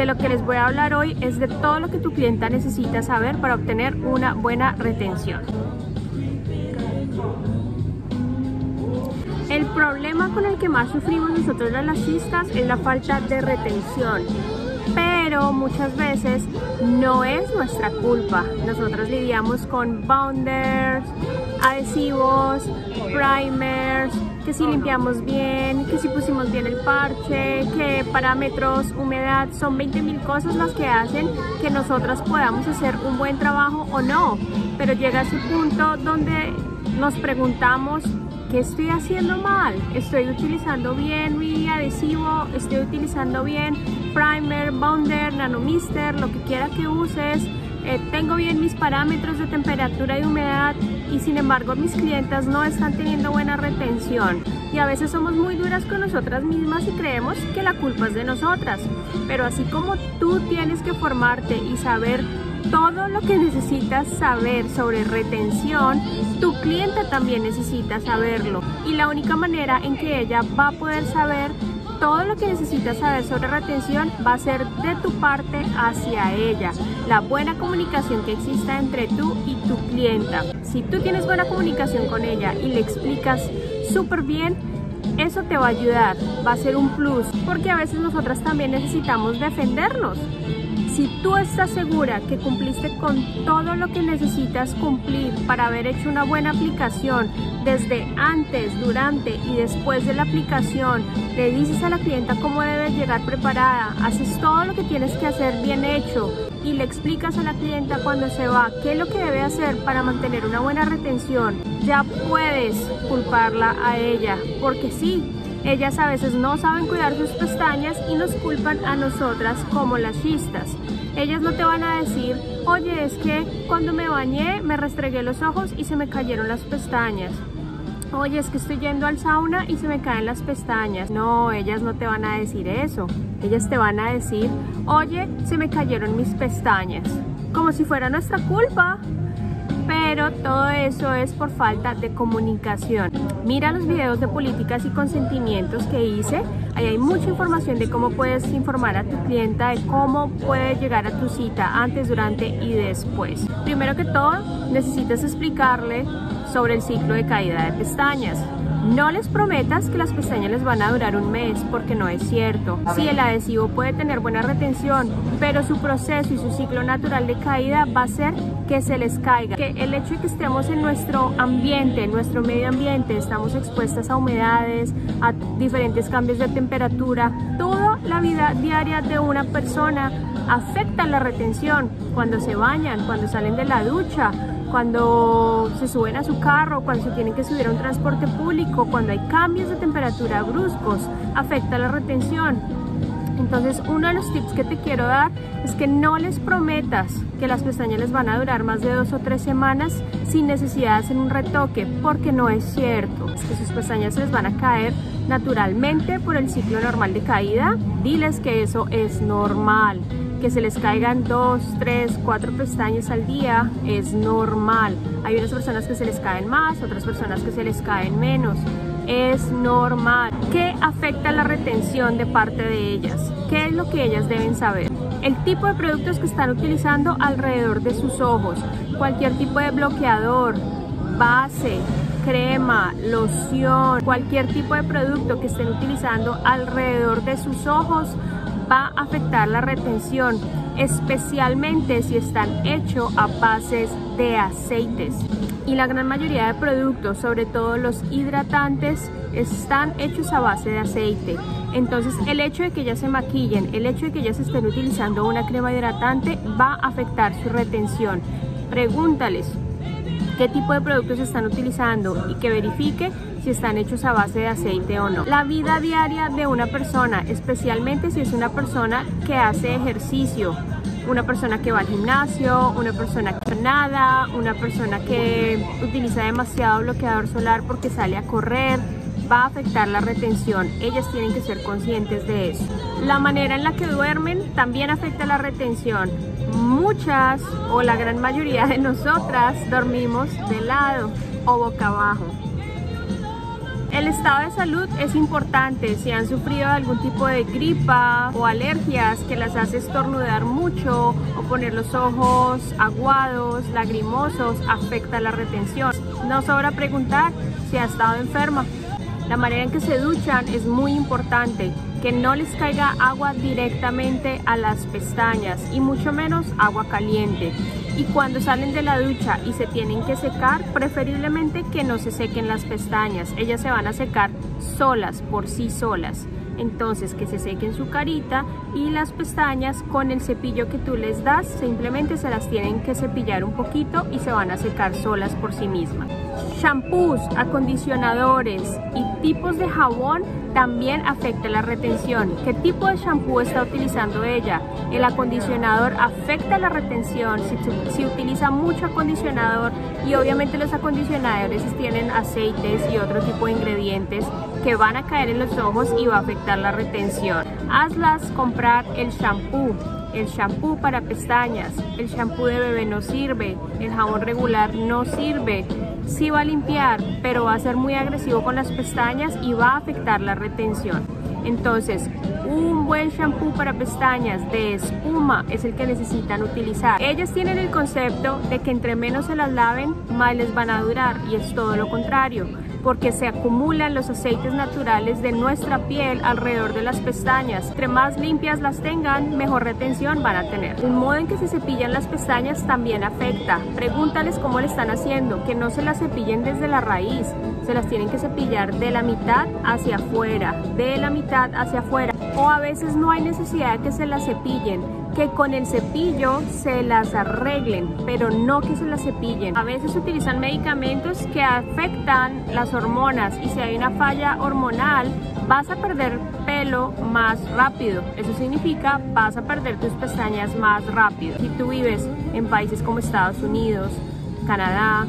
de lo que les voy a hablar hoy es de todo lo que tu clienta necesita saber para obtener una buena retención. El problema con el que más sufrimos nosotros las lascistas es la falta de retención pero muchas veces no es nuestra culpa. Nosotros lidiamos con bounders, adhesivos, primers, que si limpiamos bien, que si pusimos bien el parche, que parámetros, humedad, son 20 mil cosas las que hacen que nosotras podamos hacer un buen trabajo o no. Pero llega ese punto donde nos preguntamos ¿qué estoy haciendo mal? ¿Estoy utilizando bien mi adhesivo? ¿Estoy utilizando bien primer, bonder, nanomister, lo que quiera que uses? Eh, tengo bien mis parámetros de temperatura y humedad y sin embargo mis clientes no están teniendo buena retención y a veces somos muy duras con nosotras mismas y creemos que la culpa es de nosotras pero así como tú tienes que formarte y saber todo lo que necesitas saber sobre retención, tu cliente también necesita saberlo. Y la única manera en que ella va a poder saber todo lo que necesitas saber sobre retención va a ser de tu parte hacia ella. La buena comunicación que exista entre tú y tu clienta. Si tú tienes buena comunicación con ella y le explicas súper bien, eso te va a ayudar, va a ser un plus, porque a veces nosotras también necesitamos defendernos. Si tú estás segura que cumpliste con todo lo que necesitas cumplir para haber hecho una buena aplicación desde antes, durante y después de la aplicación, le dices a la clienta cómo debe llegar preparada, haces todo lo que tienes que hacer bien hecho y le explicas a la clienta cuando se va qué es lo que debe hacer para mantener una buena retención, ya puedes culparla a ella, porque sí, ellas a veces no saben cuidar sus pestañas y nos culpan a nosotras como las chistas. Ellas no te van a decir, oye, es que cuando me bañé me restregué los ojos y se me cayeron las pestañas. Oye, es que estoy yendo al sauna y se me caen las pestañas. No, ellas no te van a decir eso. Ellas te van a decir, oye, se me cayeron mis pestañas. Como si fuera nuestra culpa pero todo eso es por falta de comunicación. Mira los videos de políticas y consentimientos que hice, ahí hay mucha información de cómo puedes informar a tu clienta, de cómo puede llegar a tu cita antes, durante y después. Primero que todo, necesitas explicarle sobre el ciclo de caída de pestañas. No les prometas que las pestañas les van a durar un mes porque no es cierto. Sí, el adhesivo puede tener buena retención, pero su proceso y su ciclo natural de caída va a ser que se les caiga. Que el hecho de que estemos en nuestro ambiente, en nuestro medio ambiente, estamos expuestas a humedades, a diferentes cambios de temperatura, toda la vida diaria de una persona afecta la retención cuando se bañan, cuando salen de la ducha, cuando se suben a su carro, cuando se tienen que subir a un transporte público, cuando hay cambios de temperatura bruscos, afecta la retención. Entonces uno de los tips que te quiero dar es que no les prometas que las pestañas les van a durar más de dos o tres semanas sin necesidad de hacer un retoque, porque no es cierto. Es que sus pestañas les van a caer naturalmente por el ciclo normal de caída. Diles que eso es normal que se les caigan dos, tres, cuatro pestañas al día es normal. Hay unas personas que se les caen más, otras personas que se les caen menos. Es normal. ¿Qué afecta la retención de parte de ellas? ¿Qué es lo que ellas deben saber? El tipo de productos que están utilizando alrededor de sus ojos. Cualquier tipo de bloqueador, base, crema, loción, cualquier tipo de producto que estén utilizando alrededor de sus ojos va a afectar la retención, especialmente si están hechos a bases de aceites. Y la gran mayoría de productos, sobre todo los hidratantes, están hechos a base de aceite. Entonces el hecho de que ellas se maquillen, el hecho de que ellas estén utilizando una crema hidratante va a afectar su retención. Pregúntales qué tipo de productos están utilizando y que verifique si están hechos a base de aceite o no. La vida diaria de una persona, especialmente si es una persona que hace ejercicio, una persona que va al gimnasio, una persona que nada, una persona que utiliza demasiado bloqueador solar porque sale a correr, va a afectar la retención. Ellas tienen que ser conscientes de eso. La manera en la que duermen también afecta la retención. Muchas o la gran mayoría de nosotras dormimos de lado o boca abajo El estado de salud es importante si han sufrido algún tipo de gripa o alergias que las hace estornudar mucho o poner los ojos aguados, lagrimosos, afecta la retención. No sobra preguntar si ha estado enferma. La manera en que se duchan es muy importante, que no les caiga agua directamente a las pestañas y mucho menos agua caliente. Y cuando salen de la ducha y se tienen que secar, preferiblemente que no se sequen las pestañas. Ellas se van a secar solas, por sí solas. Entonces que se sequen su carita y las pestañas con el cepillo que tú les das, simplemente se las tienen que cepillar un poquito y se van a secar solas por sí mismas. Shampoos, acondicionadores y tipos de jabón también afecta la retención. ¿Qué tipo de shampoo está utilizando ella? El acondicionador afecta la retención si, si utiliza mucho acondicionador y obviamente los acondicionadores tienen aceites y otro tipo de ingredientes que van a caer en los ojos y va a afectar la retención. Hazlas comprar el shampoo el shampoo para pestañas, el shampoo de bebé no sirve, el jabón regular no sirve, sí va a limpiar, pero va a ser muy agresivo con las pestañas y va a afectar la retención. Entonces, un buen shampoo para pestañas de espuma es el que necesitan utilizar. Ellas tienen el concepto de que entre menos se las laven, más les van a durar y es todo lo contrario porque se acumulan los aceites naturales de nuestra piel alrededor de las pestañas. Entre más limpias las tengan, mejor retención van a tener. El modo en que se cepillan las pestañas también afecta. Pregúntales cómo le están haciendo, que no se las cepillen desde la raíz, se las tienen que cepillar de la mitad hacia afuera, de la mitad hacia afuera. O a veces no hay necesidad de que se las cepillen, que con el cepillo se las arreglen, pero no que se las cepillen. A veces utilizan medicamentos que afectan las hormonas y si hay una falla hormonal vas a perder pelo más rápido. Eso significa vas a perder tus pestañas más rápido. Si tú vives en países como Estados Unidos, Canadá,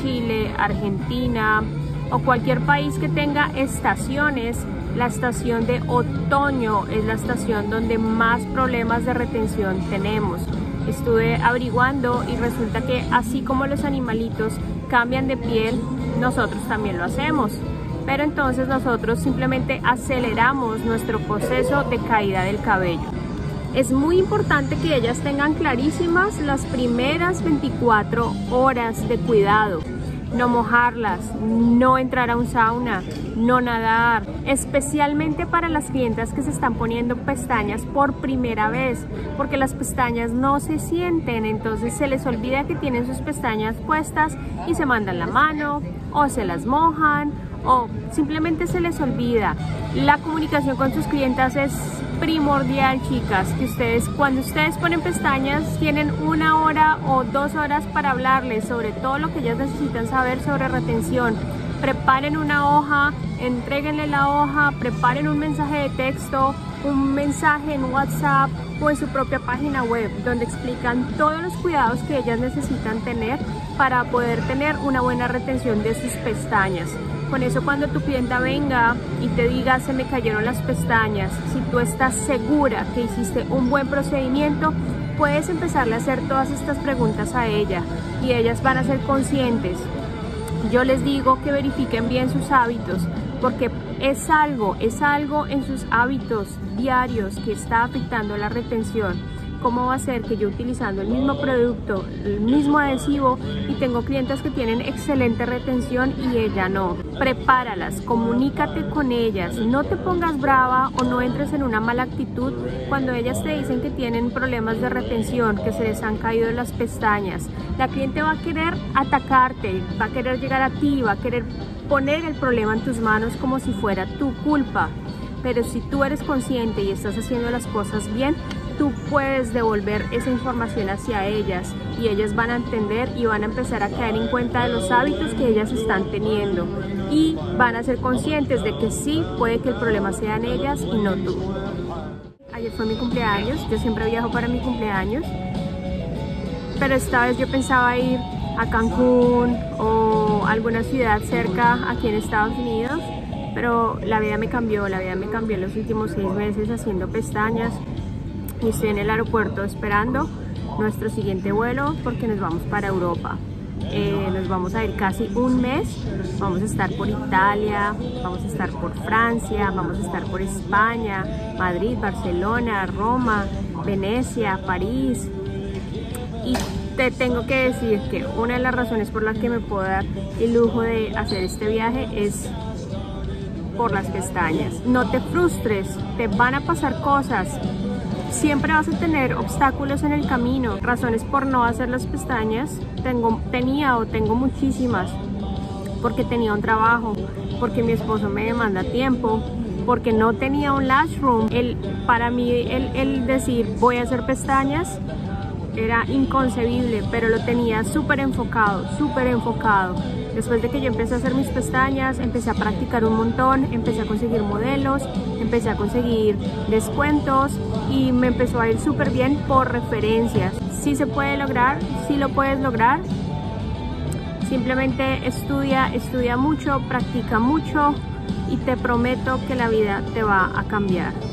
Chile, Argentina o cualquier país que tenga estaciones, la estación de otoño es la estación donde más problemas de retención tenemos. Estuve averiguando y resulta que así como los animalitos cambian de piel, nosotros también lo hacemos. Pero entonces nosotros simplemente aceleramos nuestro proceso de caída del cabello. Es muy importante que ellas tengan clarísimas las primeras 24 horas de cuidado no mojarlas, no entrar a un sauna, no nadar, especialmente para las clientas que se están poniendo pestañas por primera vez, porque las pestañas no se sienten, entonces se les olvida que tienen sus pestañas puestas y se mandan la mano o se las mojan o simplemente se les olvida. La comunicación con sus clientas es primordial, chicas, que ustedes cuando ustedes ponen pestañas tienen una hora o dos horas para hablarles sobre todo lo que ellas necesitan saber sobre retención. Preparen una hoja, entreguenle la hoja, preparen un mensaje de texto, un mensaje en WhatsApp o en su propia página web donde explican todos los cuidados que ellas necesitan tener para poder tener una buena retención de sus pestañas. Con eso cuando tu clienta venga y te diga se me cayeron las pestañas, si tú estás segura que hiciste un buen procedimiento, puedes empezarle a hacer todas estas preguntas a ella y ellas van a ser conscientes. Yo les digo que verifiquen bien sus hábitos porque es algo, es algo en sus hábitos diarios que está afectando la retención cómo va a ser que yo utilizando el mismo producto, el mismo adhesivo y tengo clientes que tienen excelente retención y ella no. Prepáralas, comunícate con ellas, no te pongas brava o no entres en una mala actitud cuando ellas te dicen que tienen problemas de retención, que se les han caído las pestañas. La cliente va a querer atacarte, va a querer llegar a ti, va a querer poner el problema en tus manos como si fuera tu culpa. Pero si tú eres consciente y estás haciendo las cosas bien, tú puedes devolver esa información hacia ellas y ellas van a entender y van a empezar a caer en cuenta de los hábitos que ellas están teniendo y van a ser conscientes de que sí puede que el problema sea en ellas y no tú. Ayer fue mi cumpleaños, yo siempre viajo para mi cumpleaños, pero esta vez yo pensaba ir a Cancún o alguna ciudad cerca aquí en Estados Unidos, pero la vida me cambió, la vida me cambió los últimos seis meses haciendo pestañas, y estoy en el aeropuerto esperando nuestro siguiente vuelo porque nos vamos para Europa. Eh, nos vamos a ir casi un mes. Vamos a estar por Italia, vamos a estar por Francia, vamos a estar por España, Madrid, Barcelona, Roma, Venecia, París. Y te tengo que decir que una de las razones por las que me puedo dar el lujo de hacer este viaje es por las pestañas. No te frustres, te van a pasar cosas. Siempre vas a tener obstáculos en el camino, razones por no hacer las pestañas. Tengo, tenía o tengo muchísimas, porque tenía un trabajo, porque mi esposo me demanda tiempo, porque no tenía un lash room. El, para mí el, el decir voy a hacer pestañas era inconcebible, pero lo tenía súper enfocado, súper enfocado. Después de que yo empecé a hacer mis pestañas, empecé a practicar un montón, empecé a conseguir modelos, empecé a conseguir descuentos y me empezó a ir súper bien por referencias. Si se puede lograr, si lo puedes lograr. Simplemente estudia, estudia mucho, practica mucho y te prometo que la vida te va a cambiar.